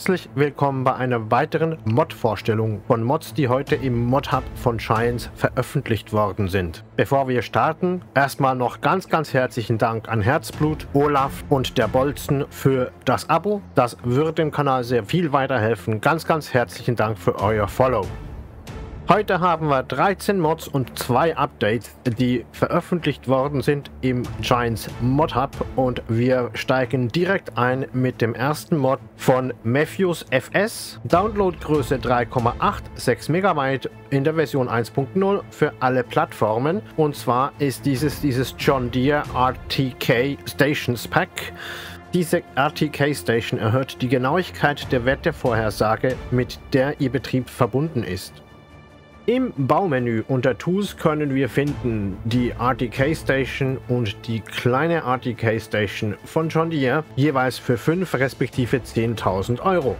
Herzlich willkommen bei einer weiteren Mod-Vorstellung von Mods, die heute im Mod-Hub von Science veröffentlicht worden sind. Bevor wir starten, erstmal noch ganz, ganz herzlichen Dank an Herzblut, Olaf und der Bolzen für das Abo. Das würde dem Kanal sehr viel weiterhelfen. Ganz, ganz herzlichen Dank für euer Follow. Heute haben wir 13 Mods und zwei Updates, die veröffentlicht worden sind im Giants Mod Hub und wir steigen direkt ein mit dem ersten Mod von Matthews FS. Downloadgröße 3,86 MB in der Version 1.0 für alle Plattformen und zwar ist dieses dieses John Deere RTK Stations Pack. Diese RTK Station erhöht die Genauigkeit der Wettervorhersage, mit der Ihr Betrieb verbunden ist. Im Baumenü unter Tools können wir finden die RTK Station und die kleine RTK Station von John Deere, jeweils für 5 respektive 10.000 Euro.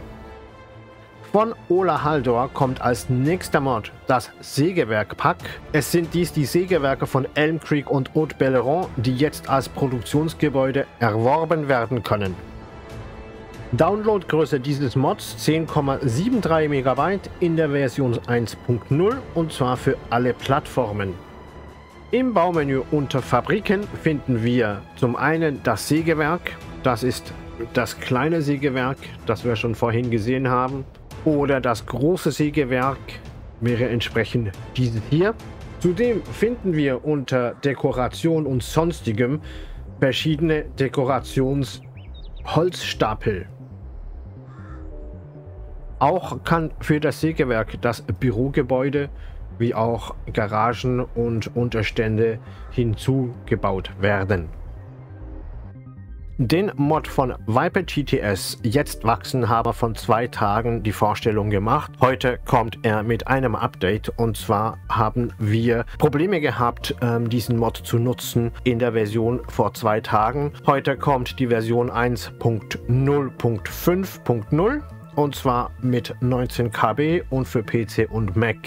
Von Ola Haldor kommt als nächster Mod das Sägewerk-Pack. Es sind dies die Sägewerke von Elm Creek und Haute Belleron, die jetzt als Produktionsgebäude erworben werden können. Downloadgröße dieses Mods 10,73 MB in der Version 1.0 und zwar für alle Plattformen. Im Baumenü unter Fabriken finden wir zum einen das Sägewerk, das ist das kleine Sägewerk, das wir schon vorhin gesehen haben, oder das große Sägewerk wäre entsprechend dieses hier. Zudem finden wir unter Dekoration und sonstigem verschiedene Dekorationsholzstapel. Auch kann für das Sägewerk das Bürogebäude wie auch Garagen und Unterstände hinzugebaut werden. Den Mod von Viper GTS Jetzt wachsen habe von zwei Tagen die Vorstellung gemacht. Heute kommt er mit einem Update und zwar haben wir Probleme gehabt, ähm, diesen Mod zu nutzen in der Version vor zwei Tagen. Heute kommt die Version 1.0.5.0 und zwar mit 19 KB und für PC und Mac.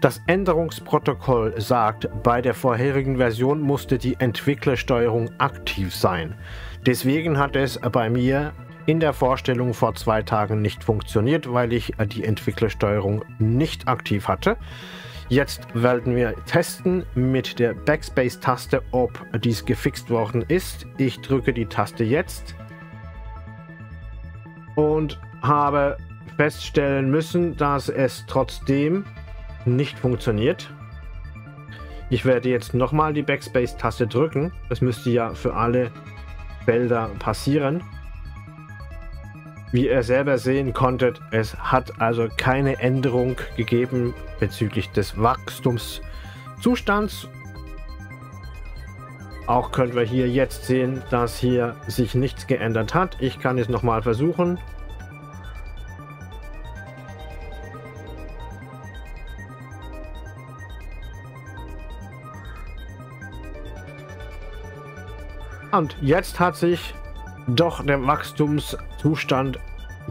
Das Änderungsprotokoll sagt, bei der vorherigen Version musste die Entwicklersteuerung aktiv sein. Deswegen hat es bei mir in der Vorstellung vor zwei Tagen nicht funktioniert, weil ich die Entwicklersteuerung nicht aktiv hatte. Jetzt werden wir testen mit der Backspace-Taste, ob dies gefixt worden ist. Ich drücke die Taste jetzt und habe feststellen müssen, dass es trotzdem nicht funktioniert. Ich werde jetzt nochmal die Backspace-Taste drücken. Das müsste ja für alle Felder passieren. Wie ihr selber sehen konntet, es hat also keine Änderung gegeben bezüglich des Wachstumszustands. Auch können wir hier jetzt sehen, dass hier sich nichts geändert hat. Ich kann es nochmal versuchen. Und jetzt hat sich doch der Wachstumszustand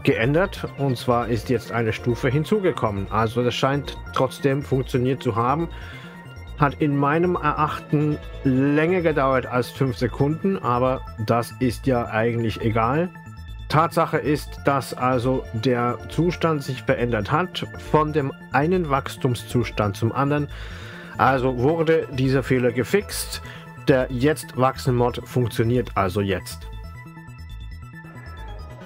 geändert. Und zwar ist jetzt eine Stufe hinzugekommen. Also das scheint trotzdem funktioniert zu haben. Hat in meinem Erachten länger gedauert als 5 Sekunden, aber das ist ja eigentlich egal. Tatsache ist, dass also der Zustand sich verändert hat von dem einen Wachstumszustand zum anderen. Also wurde dieser Fehler gefixt der jetzt wachsen Mod funktioniert also jetzt.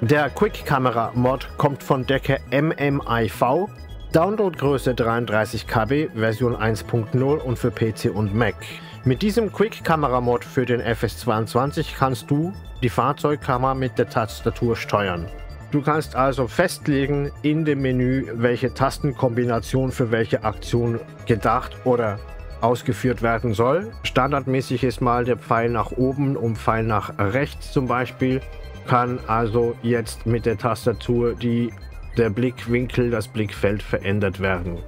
Der Quick Camera Mod kommt von Decke MMIV, Downloadgröße 33 KB, Version 1.0 und für PC und Mac. Mit diesem Quick Camera Mod für den FS22 kannst du die Fahrzeugkamera mit der Tastatur steuern. Du kannst also festlegen in dem Menü, welche Tastenkombination für welche Aktion gedacht oder ausgeführt werden soll. Standardmäßig ist mal der Pfeil nach oben und Pfeil nach rechts zum Beispiel. Kann also jetzt mit der Tastatur die, der Blickwinkel, das Blickfeld verändert werden.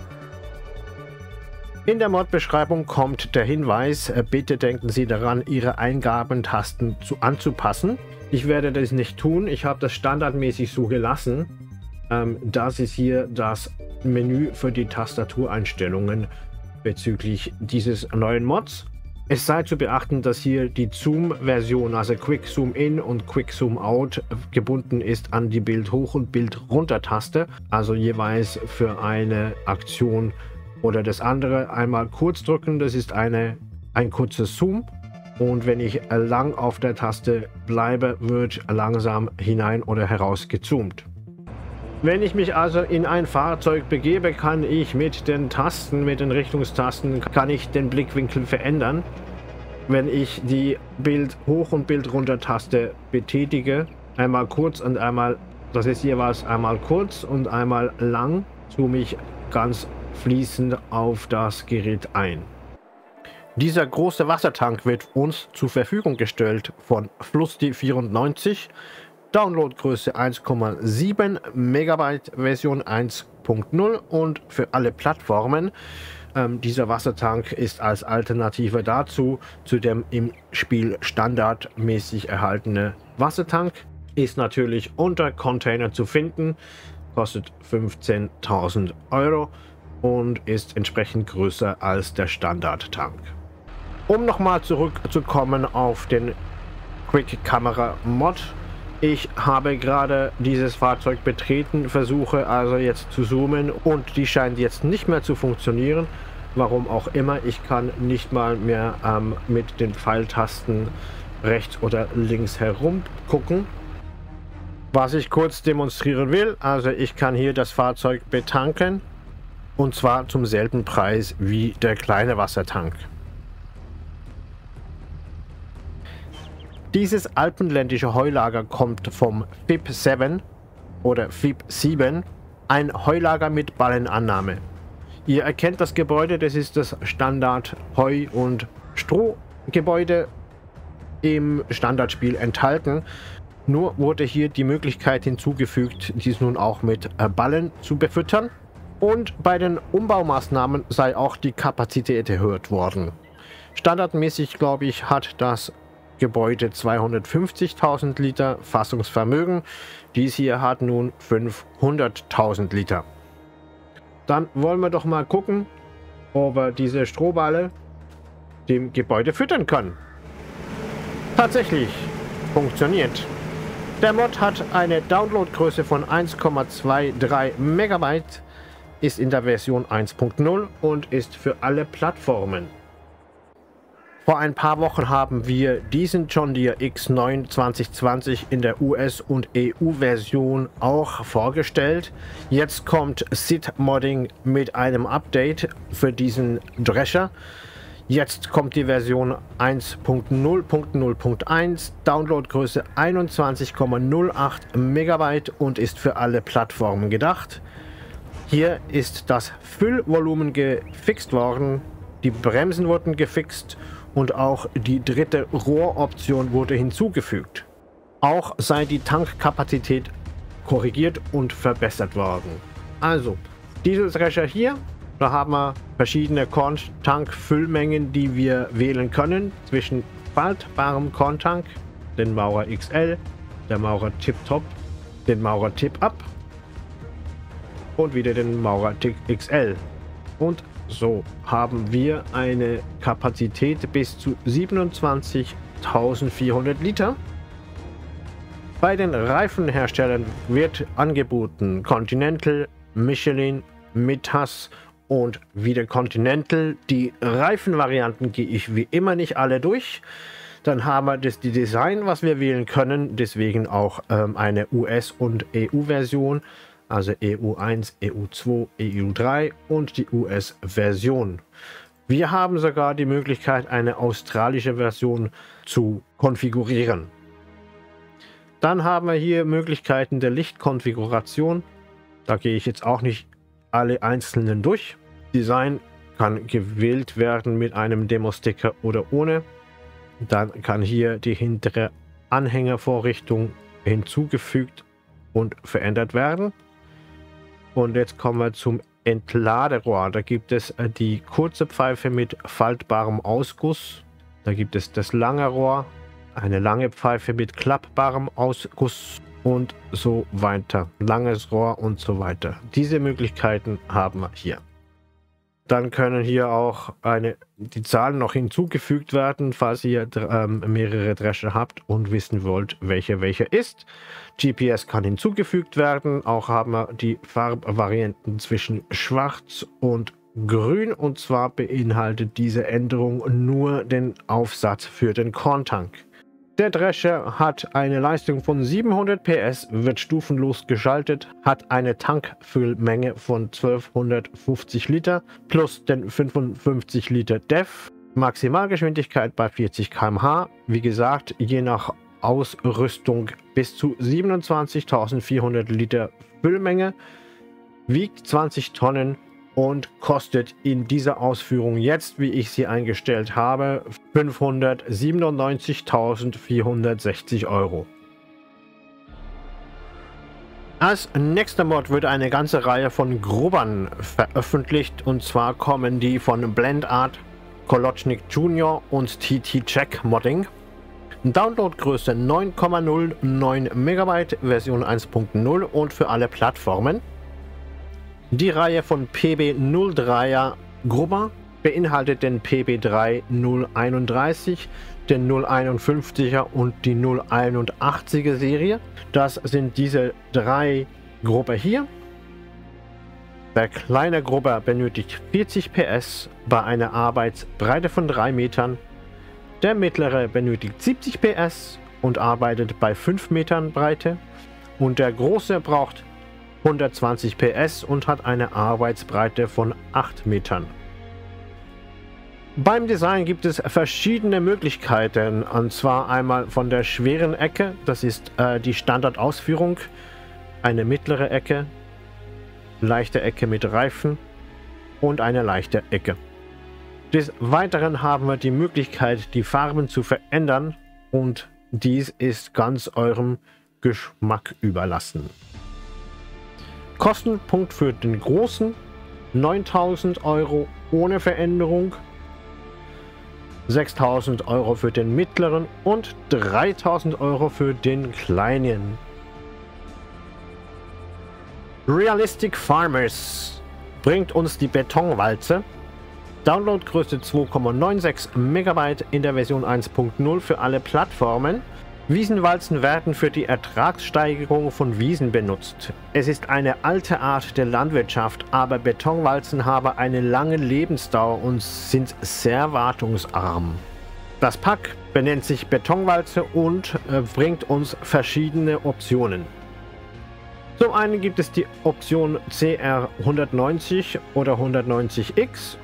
In der Mod-Beschreibung kommt der Hinweis, äh, bitte denken Sie daran, Ihre Eingabentasten zu, anzupassen. Ich werde das nicht tun, ich habe das standardmäßig so gelassen. Ähm, das ist hier das Menü für die Tastatureinstellungen bezüglich dieses neuen Mods. Es sei zu beachten, dass hier die Zoom-Version, also Quick Zoom In und Quick Zoom Out, gebunden ist an die Bild hoch und Bild runter Taste, also jeweils für eine Aktion oder das andere einmal kurz drücken, das ist eine, ein kurzes Zoom und wenn ich lang auf der Taste bleibe, wird langsam hinein oder heraus gezoomt. Wenn ich mich also in ein Fahrzeug begebe, kann ich mit den Tasten, mit den Richtungstasten, kann ich den Blickwinkel verändern. Wenn ich die Bild hoch und Bild runter Taste betätige, einmal kurz und einmal, das ist jeweils einmal kurz und einmal lang, zoome ich ganz fließend auf das Gerät ein. Dieser große Wassertank wird uns zur Verfügung gestellt von Flusty 94 Downloadgröße 1,7 Megabyte Version 1.0 und für alle Plattformen. Ähm, dieser Wassertank ist als Alternative dazu zu dem im Spiel standardmäßig erhaltene Wassertank. Ist natürlich unter Container zu finden, kostet 15.000 Euro und ist entsprechend größer als der Standardtank. Um nochmal zurückzukommen auf den Quick Camera Mod, ich habe gerade dieses Fahrzeug betreten, versuche also jetzt zu zoomen und die scheint jetzt nicht mehr zu funktionieren. Warum auch immer, ich kann nicht mal mehr ähm, mit den Pfeiltasten rechts oder links herum gucken. Was ich kurz demonstrieren will, also ich kann hier das Fahrzeug betanken und zwar zum selben Preis wie der kleine Wassertank. Dieses alpenländische Heulager kommt vom FIP 7 oder FIP 7, ein Heulager mit Ballenannahme. Ihr erkennt das Gebäude, das ist das Standard Heu- und Strohgebäude im Standardspiel enthalten. Nur wurde hier die Möglichkeit hinzugefügt, dies nun auch mit äh, Ballen zu befüttern. Und bei den Umbaumaßnahmen sei auch die Kapazität erhöht worden. Standardmäßig, glaube ich, hat das Gebäude 250.000 Liter Fassungsvermögen. Dies hier hat nun 500.000 Liter. Dann wollen wir doch mal gucken, ob wir diese Strohballe dem Gebäude füttern können. Tatsächlich funktioniert. Der Mod hat eine Downloadgröße von 1,23 Megabyte, ist in der Version 1.0 und ist für alle Plattformen. Vor ein paar Wochen haben wir diesen John Deere X9 2020 in der US- und EU-Version auch vorgestellt. Jetzt kommt SID Modding mit einem Update für diesen Drescher. Jetzt kommt die Version 1.0.0.1, Downloadgröße 21,08 MB und ist für alle Plattformen gedacht. Hier ist das Füllvolumen gefixt worden, die Bremsen wurden gefixt und auch die dritte Rohroption wurde hinzugefügt. Auch sei die Tankkapazität korrigiert und verbessert worden. Also, Dieselthrescher hier, da haben wir verschiedene Korntank-Füllmengen, die wir wählen können zwischen faltbarem Korntank, den Maurer XL, der Maurer Tip Top, den Maurer Tip Up und wieder den Maurer XL. Und so haben wir eine Kapazität bis zu 27.400 Liter. Bei den Reifenherstellern wird angeboten Continental, Michelin, Mitas und wieder Continental. Die Reifenvarianten gehe ich wie immer nicht alle durch. Dann haben wir das die Design, was wir wählen können, deswegen auch ähm, eine US- und EU-Version also EU1, EU2, EU3 und die US-Version. Wir haben sogar die Möglichkeit, eine australische Version zu konfigurieren. Dann haben wir hier Möglichkeiten der Lichtkonfiguration. Da gehe ich jetzt auch nicht alle einzelnen durch. Design kann gewählt werden mit einem Demo-Sticker oder ohne. Dann kann hier die hintere Anhängervorrichtung hinzugefügt und verändert werden. Und jetzt kommen wir zum Entladerohr. Da gibt es äh, die kurze Pfeife mit faltbarem Ausguss. Da gibt es das lange Rohr, eine lange Pfeife mit klappbarem Ausguss und so weiter. Langes Rohr und so weiter. Diese Möglichkeiten haben wir hier. Dann können hier auch eine, die Zahlen noch hinzugefügt werden, falls ihr ähm, mehrere Drescher habt und wissen wollt, welche welche ist. GPS kann hinzugefügt werden. Auch haben wir die Farbvarianten zwischen Schwarz und Grün. Und zwar beinhaltet diese Änderung nur den Aufsatz für den Korntank. Der Drescher hat eine Leistung von 700 PS, wird stufenlos geschaltet, hat eine Tankfüllmenge von 1250 Liter plus den 55 Liter DEF. Maximalgeschwindigkeit bei 40 km/h. Wie gesagt, je nach Ausrüstung bis zu 27.400 Liter Füllmenge, wiegt 20 Tonnen und kostet in dieser Ausführung jetzt, wie ich sie eingestellt habe, 597.460 Euro. Als nächster Mod wird eine ganze Reihe von Grubbern veröffentlicht und zwar kommen die von Blendart, Kolochnik Junior und TT Check Modding. Downloadgröße 9,09 MB, Version 1.0 und für alle Plattformen. Die Reihe von PB03er Grubber beinhaltet den PB3 031, den 051er und die 081er Serie. Das sind diese drei Grubber hier. Der kleine Grubber benötigt 40 PS bei einer Arbeitsbreite von 3 Metern. Der mittlere benötigt 70 PS und arbeitet bei 5 Metern Breite. Und der große braucht 120 PS und hat eine Arbeitsbreite von 8 Metern. Beim Design gibt es verschiedene Möglichkeiten, und zwar einmal von der schweren Ecke, das ist äh, die Standardausführung, eine mittlere Ecke, leichte Ecke mit Reifen und eine leichte Ecke. Des Weiteren haben wir die Möglichkeit, die Farben zu verändern und dies ist ganz eurem Geschmack überlassen. Kostenpunkt für den großen 9000 Euro ohne Veränderung, 6000 Euro für den mittleren und 3000 Euro für den kleinen. Realistic Farmers bringt uns die Betonwalze. Downloadgröße 2,96 MB in der Version 1.0 für alle Plattformen. Wiesenwalzen werden für die Ertragssteigerung von Wiesen benutzt. Es ist eine alte Art der Landwirtschaft, aber Betonwalzen haben eine lange Lebensdauer und sind sehr wartungsarm. Das Pack benennt sich Betonwalze und äh, bringt uns verschiedene Optionen. Zum einen gibt es die Option CR190 oder 190X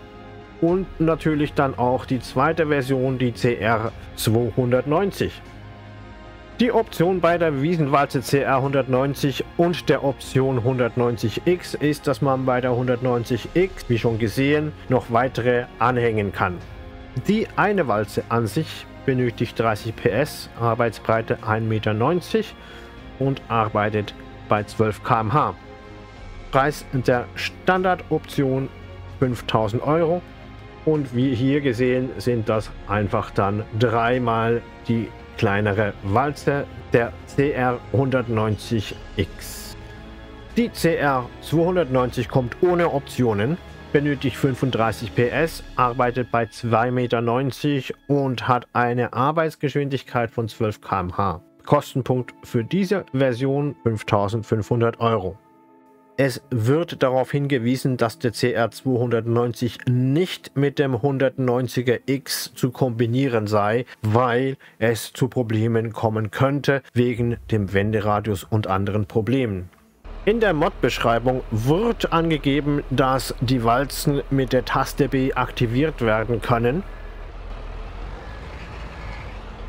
und natürlich dann auch die zweite Version, die CR290. Die Option bei der Wiesenwalze CR 190 und der Option 190X ist, dass man bei der 190X, wie schon gesehen, noch weitere anhängen kann. Die eine Walze an sich benötigt 30 PS, Arbeitsbreite 1,90 Meter und arbeitet bei 12 km/h. Preis der Standardoption 5000 Euro und wie hier gesehen sind das einfach dann dreimal die kleinere Walze der CR190X. Die CR290 kommt ohne Optionen, benötigt 35 PS, arbeitet bei 2,90 Meter und hat eine Arbeitsgeschwindigkeit von 12 km/h. Kostenpunkt für diese Version 5500 Euro. Es wird darauf hingewiesen, dass der CR290 nicht mit dem 190er X zu kombinieren sei, weil es zu Problemen kommen könnte wegen dem Wenderadius und anderen Problemen. In der Mod-Beschreibung wird angegeben, dass die Walzen mit der Taste B aktiviert werden können.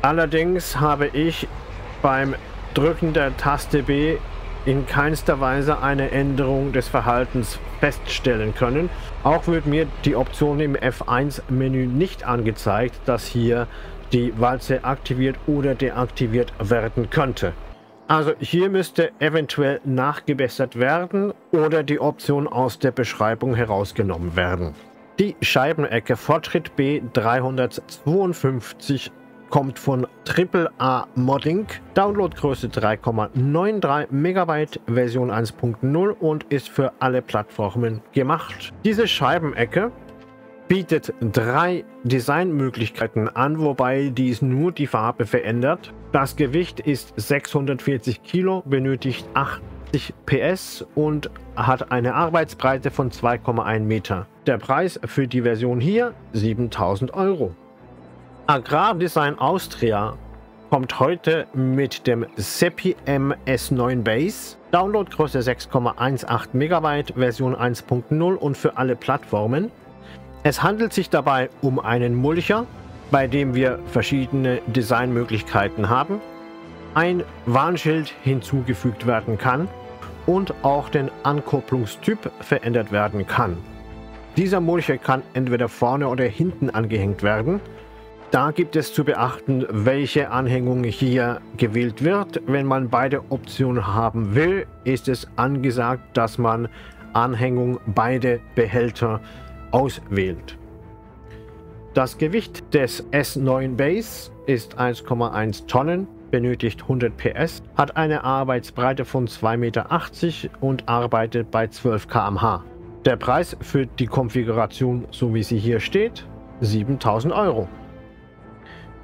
Allerdings habe ich beim Drücken der Taste B in keinster Weise eine Änderung des Verhaltens feststellen können. Auch wird mir die Option im F1-Menü nicht angezeigt, dass hier die Walze aktiviert oder deaktiviert werden könnte. Also hier müsste eventuell nachgebessert werden oder die Option aus der Beschreibung herausgenommen werden. Die Scheibenecke Fortschritt B 352 kommt von AAA Modding, Downloadgröße 3,93 MB, Version 1.0 und ist für alle Plattformen gemacht. Diese Scheibenecke bietet drei Designmöglichkeiten an, wobei dies nur die Farbe verändert. Das Gewicht ist 640 Kilo, benötigt 80 PS und hat eine Arbeitsbreite von 2,1 Meter. Der Preis für die Version hier 7000 Euro. Agrardesign Austria kommt heute mit dem Seppi MS9 Base. Downloadgröße 6,18 MB, Version 1.0 und für alle Plattformen. Es handelt sich dabei um einen Mulcher, bei dem wir verschiedene Designmöglichkeiten haben, ein Warnschild hinzugefügt werden kann und auch den Ankupplungstyp verändert werden kann. Dieser Mulcher kann entweder vorne oder hinten angehängt werden. Da gibt es zu beachten, welche Anhängung hier gewählt wird. Wenn man beide Optionen haben will, ist es angesagt, dass man Anhängung beide Behälter auswählt. Das Gewicht des S9 Base ist 1,1 Tonnen, benötigt 100 PS, hat eine Arbeitsbreite von 2,80 Meter und arbeitet bei 12 km/h. Der Preis für die Konfiguration, so wie sie hier steht, 7000 Euro.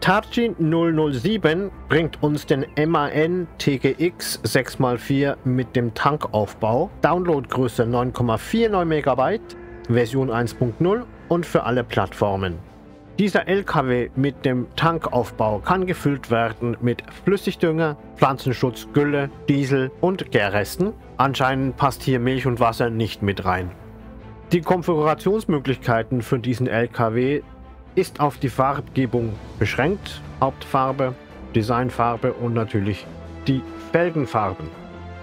Tarchin 007 bringt uns den MAN TGX 6x4 mit dem Tankaufbau, Downloadgröße 9,49 MB, Version 1.0 und für alle Plattformen. Dieser LKW mit dem Tankaufbau kann gefüllt werden mit Flüssigdünger, Pflanzenschutz, Gülle, Diesel und Gärresten. Anscheinend passt hier Milch und Wasser nicht mit rein. Die Konfigurationsmöglichkeiten für diesen LKW ist auf die Farbgebung beschränkt. Hauptfarbe, Designfarbe und natürlich die Felgenfarben.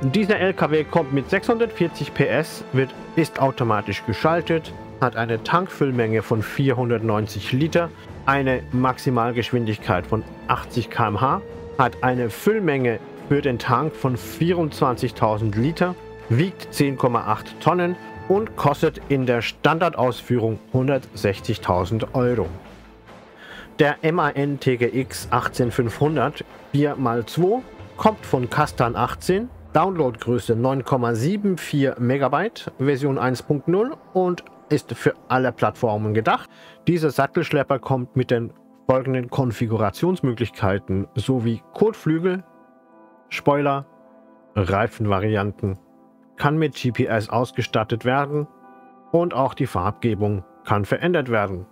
Dieser LKW kommt mit 640 PS, wird, ist automatisch geschaltet, hat eine Tankfüllmenge von 490 Liter, eine Maximalgeschwindigkeit von 80 km/h, hat eine Füllmenge für den Tank von 24.000 Liter, wiegt 10,8 Tonnen und kostet in der Standardausführung 160.000 Euro. Der MAN TGX 18500 4x2 kommt von Kastan 18 Downloadgröße 9,74 MB, Version 1.0 und ist für alle Plattformen gedacht. Dieser Sattelschlepper kommt mit den folgenden Konfigurationsmöglichkeiten sowie Kotflügel, Spoiler, Reifenvarianten, kann mit GPS ausgestattet werden und auch die Farbgebung kann verändert werden.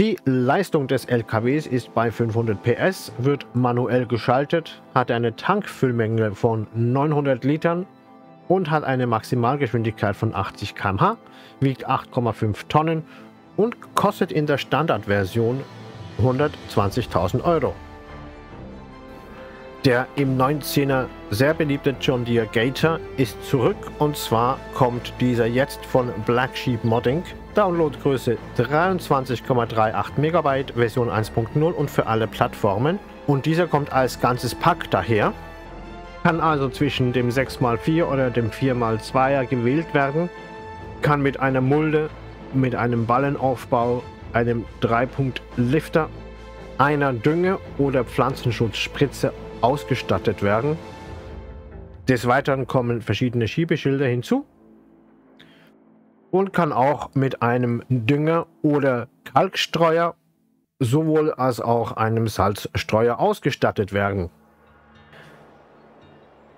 Die Leistung des LKWs ist bei 500 PS, wird manuell geschaltet, hat eine Tankfüllmenge von 900 Litern und hat eine Maximalgeschwindigkeit von 80 km/h, wiegt 8,5 Tonnen und kostet in der Standardversion 120.000 Euro. Der im 19er sehr beliebte John Deere Gator ist zurück und zwar kommt dieser jetzt von Black Sheep Modding Downloadgröße 23,38 MB, Version 1.0 und für alle Plattformen. Und dieser kommt als ganzes Pack daher. Kann also zwischen dem 6x4 oder dem 4x2er gewählt werden. Kann mit einer Mulde, mit einem Ballenaufbau, einem 3-Punkt-Lifter, einer Dünge- oder Pflanzenschutzspritze ausgestattet werden. Des Weiteren kommen verschiedene Schiebeschilder hinzu und kann auch mit einem Dünger oder Kalkstreuer sowohl als auch einem Salzstreuer ausgestattet werden.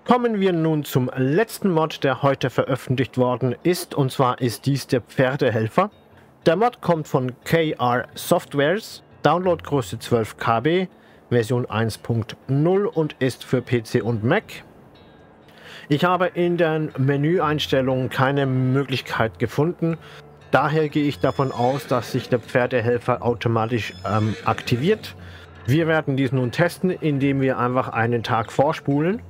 Kommen wir nun zum letzten Mod, der heute veröffentlicht worden ist, und zwar ist dies der Pferdehelfer. Der Mod kommt von KR Softwares, Downloadgröße 12 KB, Version 1.0 und ist für PC und Mac. Ich habe in den Menüeinstellungen keine Möglichkeit gefunden. Daher gehe ich davon aus, dass sich der Pferdehelfer automatisch ähm, aktiviert. Wir werden dies nun testen, indem wir einfach einen Tag vorspulen.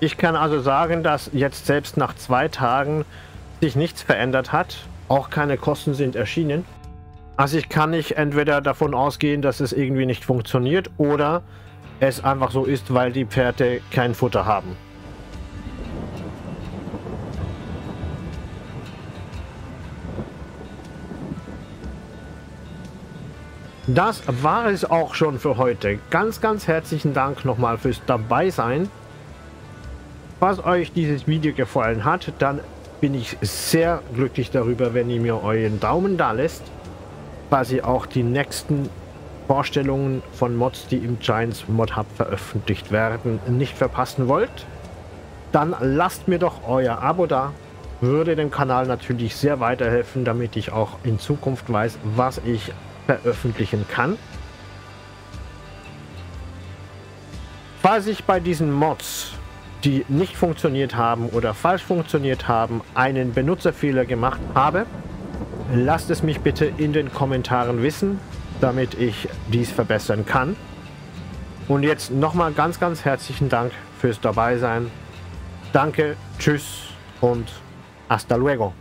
Ich kann also sagen, dass jetzt selbst nach zwei Tagen sich nichts verändert hat. Auch keine Kosten sind erschienen. Also ich kann nicht entweder davon ausgehen, dass es irgendwie nicht funktioniert oder es einfach so ist, weil die Pferde kein Futter haben. Das war es auch schon für heute. Ganz, ganz herzlichen Dank nochmal fürs Dabeisein. Falls euch dieses Video gefallen hat, dann bin ich sehr glücklich darüber, wenn ihr mir euren Daumen da lässt, ihr auch die nächsten Vorstellungen von Mods, die im Giants Mod Hub veröffentlicht werden, nicht verpassen wollt. Dann lasst mir doch euer Abo da. Würde dem Kanal natürlich sehr weiterhelfen, damit ich auch in Zukunft weiß, was ich veröffentlichen kann. Falls ich bei diesen Mods, die nicht funktioniert haben oder falsch funktioniert haben, einen Benutzerfehler gemacht habe, lasst es mich bitte in den Kommentaren wissen, damit ich dies verbessern kann. Und jetzt nochmal ganz, ganz herzlichen Dank fürs Dabeisein. Danke, tschüss und hasta luego.